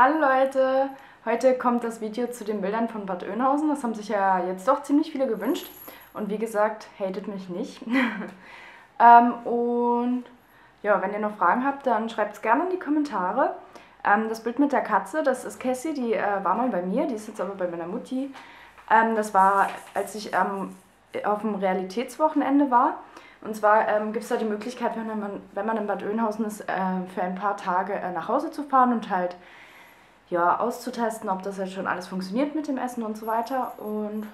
Hallo Leute, heute kommt das Video zu den Bildern von Bad Oeynhausen. Das haben sich ja jetzt doch ziemlich viele gewünscht. Und wie gesagt, hatet mich nicht. ähm, und ja, wenn ihr noch Fragen habt, dann schreibt es gerne in die Kommentare. Ähm, das Bild mit der Katze, das ist Cassie, die äh, war mal bei mir, die ist jetzt aber bei meiner Mutti. Ähm, das war, als ich auf dem Realitätswochenende war. Und zwar ähm, gibt es da die Möglichkeit, wenn man, wenn man in Bad Oeynhausen ist, äh, für ein paar Tage äh, nach Hause zu fahren und halt ja, auszutesten, ob das halt schon alles funktioniert mit dem Essen und so weiter. Und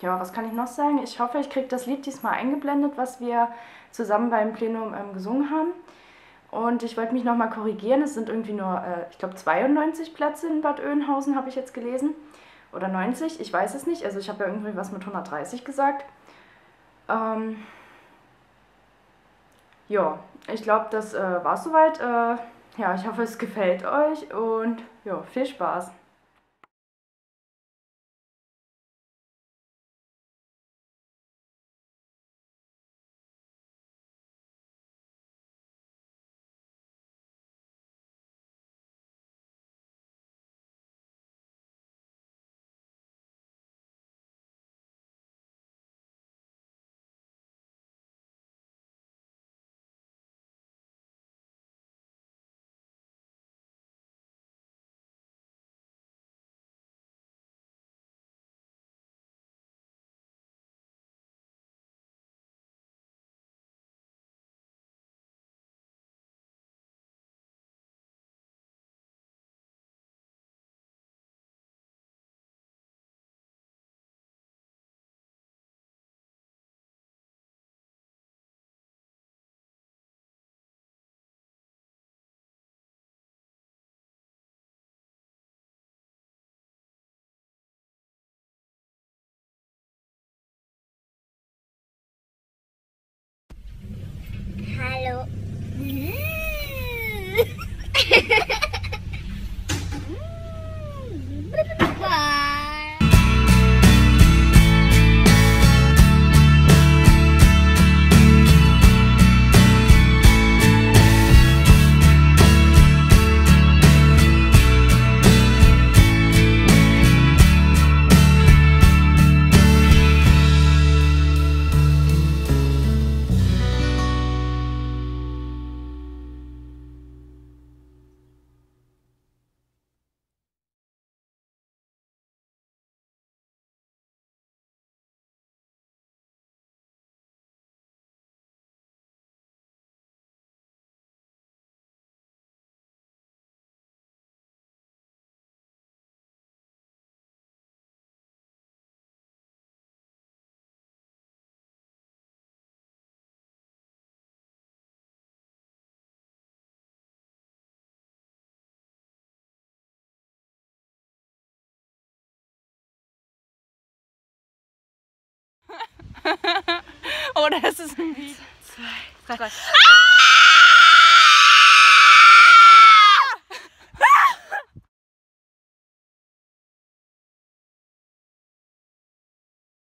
ja, was kann ich noch sagen? Ich hoffe, ich kriege das Lied diesmal eingeblendet, was wir zusammen beim Plenum ähm, gesungen haben. Und ich wollte mich nochmal korrigieren. Es sind irgendwie nur, äh, ich glaube, 92 Plätze in Bad Oeynhausen, habe ich jetzt gelesen. Oder 90, ich weiß es nicht. Also ich habe ja irgendwie was mit 130 gesagt. Ähm, ja, ich glaube, das äh, war soweit. Äh, ja, ich hoffe, es gefällt euch und ja, viel Spaß. Oder ist es ein Video? Zwei, drei.